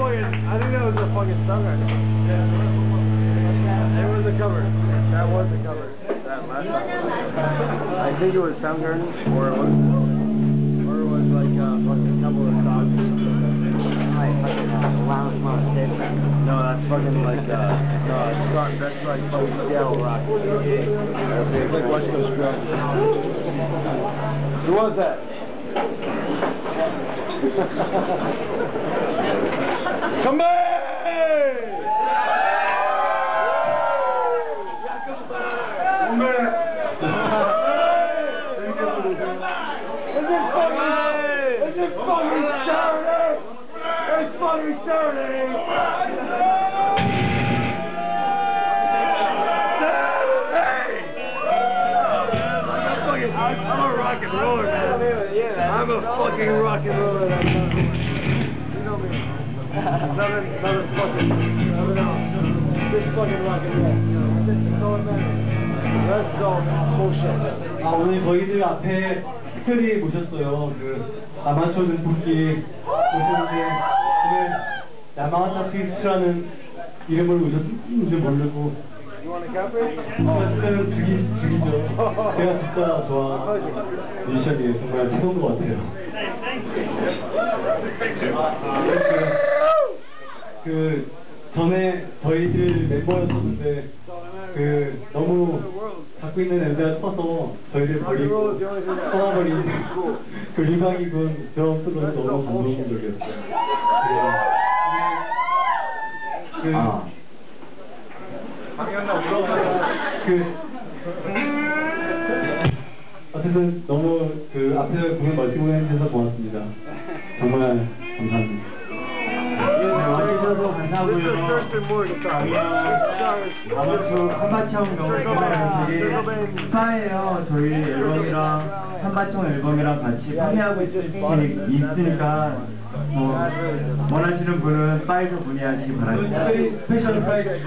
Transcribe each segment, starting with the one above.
fucking. I think that was a fucking song right It was a cover. That was a cover. That last song. I think it was Soundgarden, or it was, or it was like uh, fucking couple of songs. No, that's fucking like uh, no, it's not, that's like fucking Seattle rock. It's like West Coast grunge. Who was that? Come back! 아, 오늘 저희들 앞에 특별히 모셨어요. 그, 남한초는 복귀 모셨는데, 오늘 야마하타 스위스라는 이름을 오셨는지 모르고? 어쨌든 죽이, 죽이죠. 제가 진짜 좋아하는 뮤지션이에요. 정말 최고인 것 같아요. 그, 그, 전에 저희들 멤버였었는데, 그, 너무 갖고 있는 엠드가 커서 저희들 버리고 떠나버린 그 리방이 군 드럼 소리가 너무 감동적이었어요. 그, 그, 아. 그, 어쨌든 너무 그 앞에 공연 멋지게 해주셔서 고맙습니다. 정말 감사합니다. 아마추어 한바청 명곡은 되게 스파예요. 저희 앨범이랑 한바청 앨범이랑 같이 판매하고 있, 있으니까 뭐 원하시는 분은 파에서 문의하시기 바랍니다. 스페셜 프라이즈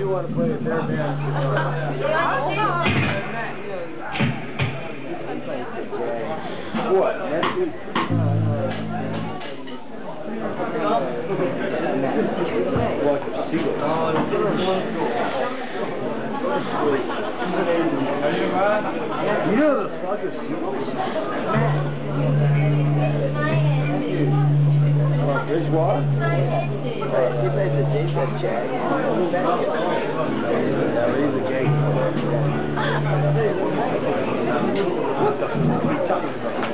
What the fuck are you talking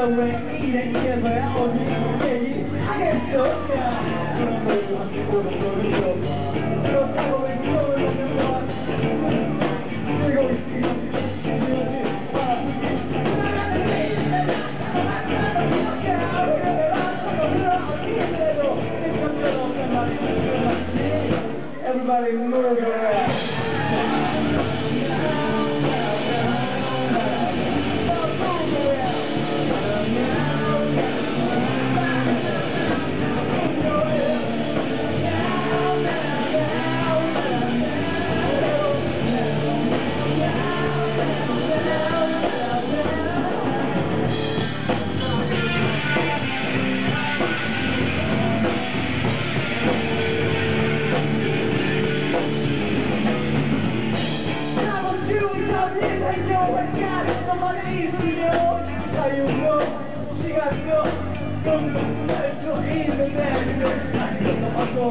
Çok